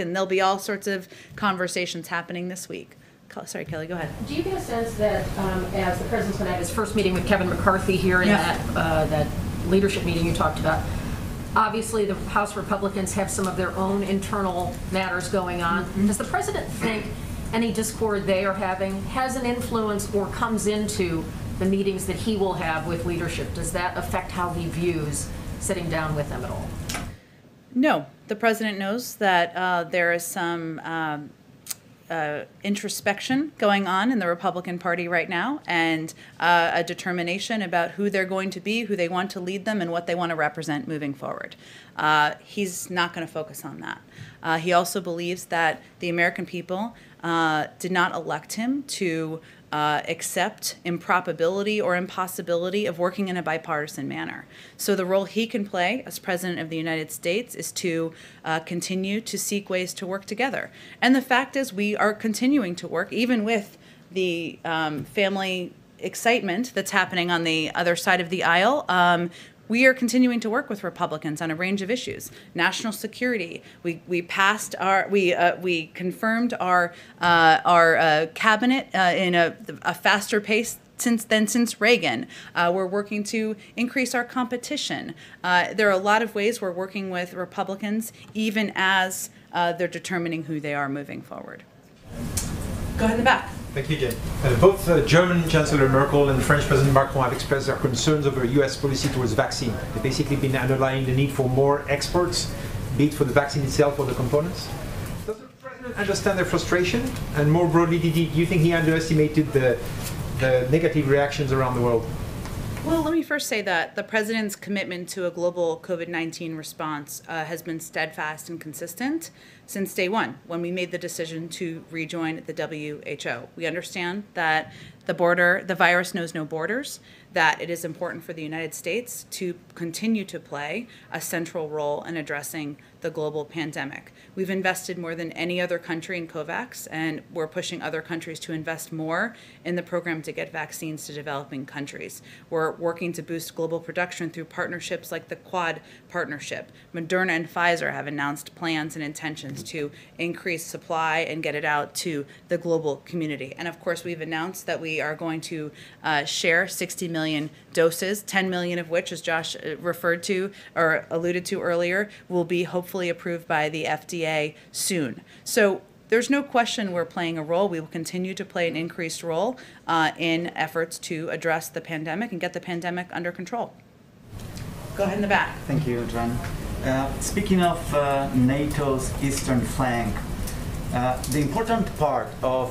and there'll be all sorts of conversations happening this week. Sorry, Kelly, go ahead. Do you get a sense that um, as the president's going to have his first meeting with Kevin McCarthy here in Yeah. that, uh, that leadership meeting you talked about, obviously the House Republicans have some of their own internal matters going on. Does the president think any discord they are having has an influence or comes into the meetings that he will have with leadership? Does that affect how he views sitting down with them at all? No, the president knows that uh, there is some um, uh, introspection going on in the Republican Party right now, and uh, a determination about who they're going to be, who they want to lead them, and what they want to represent moving forward. Uh, he's not going to focus on that. Uh, he also believes that the American people uh, did not elect him to uh, accept improbability or impossibility of working in a bipartisan manner. So the role he can play as president of the United States is to uh, continue to seek ways to work together. And the fact is, we are continuing to work, even with the um, family excitement that's happening on the other side of the aisle. Um, we are continuing to work with Republicans on a range of issues. National security. We, we passed our we uh, we confirmed our uh, our uh, cabinet uh, in a, a faster pace since then since Reagan. Uh, we're working to increase our competition. Uh, there are a lot of ways we're working with Republicans, even as uh, they're determining who they are moving forward. Go ahead in the back. Thank you, Jen. Uh, both uh, German Chancellor Merkel and French President Macron have expressed their concerns over U.S. policy towards vaccine. They've basically been underlying the need for more exports, be it for the vaccine itself or the components. Does the president understand their frustration? And more broadly, did he, do you think he underestimated the, the negative reactions around the world? Well, let me first say that the president's commitment to a global COVID 19 response uh, has been steadfast and consistent since day one when we made the decision to rejoin the WHO. We understand that the border, the virus knows no borders, that it is important for the United States to continue to play a central role in addressing the global pandemic. We've invested more than any other country in COVAX, and we're pushing other countries to invest more in the program to get vaccines to developing countries. We're working to boost global production through partnerships like the Quad Partnership. Moderna and Pfizer have announced plans and intentions to increase supply and get it out to the global community. And of course, we've announced that we are going to uh, share 60 million doses, 10 million of which, as Josh uh, referred to or alluded to earlier, will be hopefully approved by the FDA soon. So there's no question we're playing a role. We will continue to play an increased role uh, in efforts to address the pandemic and get the pandemic under control. Go ahead in the back. Thank you, John. Uh, speaking of uh, NATO's eastern flank, uh, the important part of